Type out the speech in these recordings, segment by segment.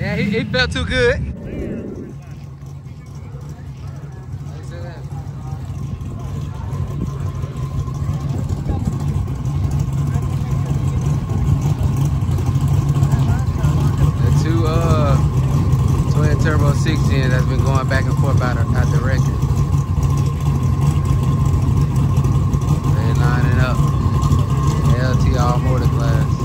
it felt too good. Uh twin turbo six gen that's been going back and forth out, out the record. They lining up. LT all motor class.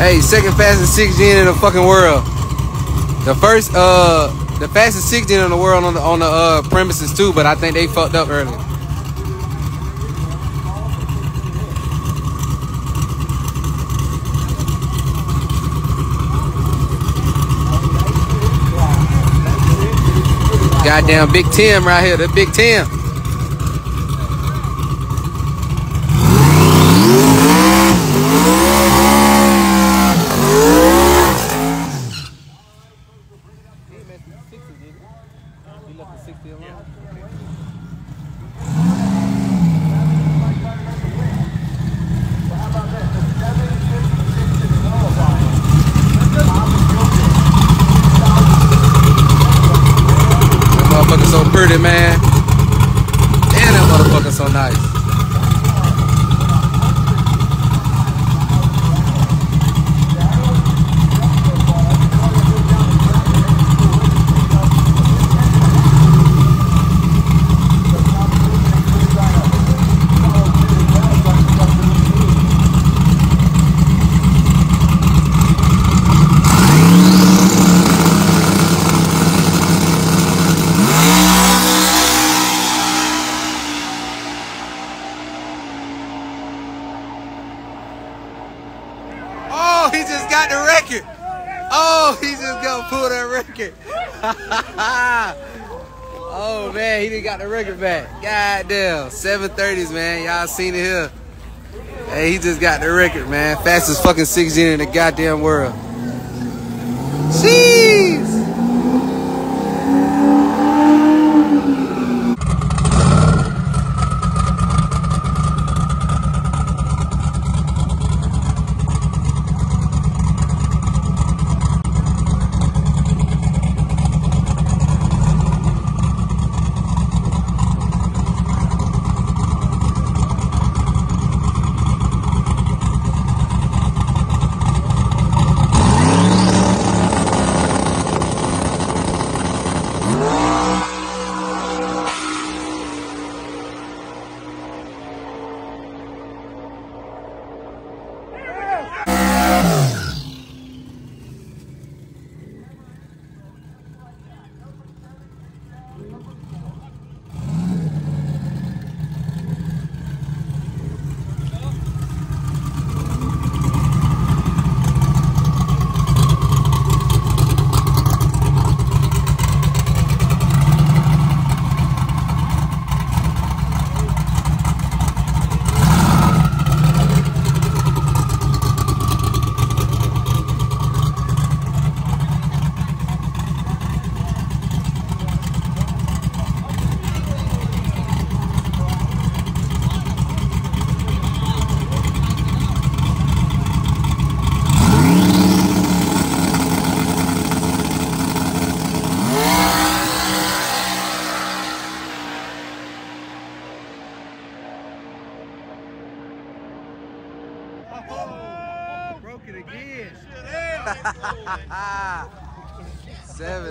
Hey, second fastest six gen in the fucking world. The first, uh, the fastest six gen in the world on the on the uh premises too, but I think they fucked up earlier. Goddamn Big Tim right here, the Big Tim. That motherfucker so pretty, man. Damn, that motherfucker so nice. pulled that record. Oh man, he didn't got the record back. God damn. 730s, man. Y'all seen it here. Hey, he just got the record, man. Fastest fucking 6 in the goddamn world.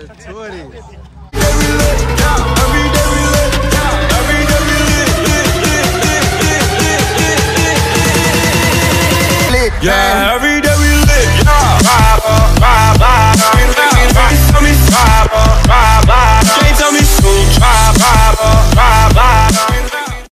20.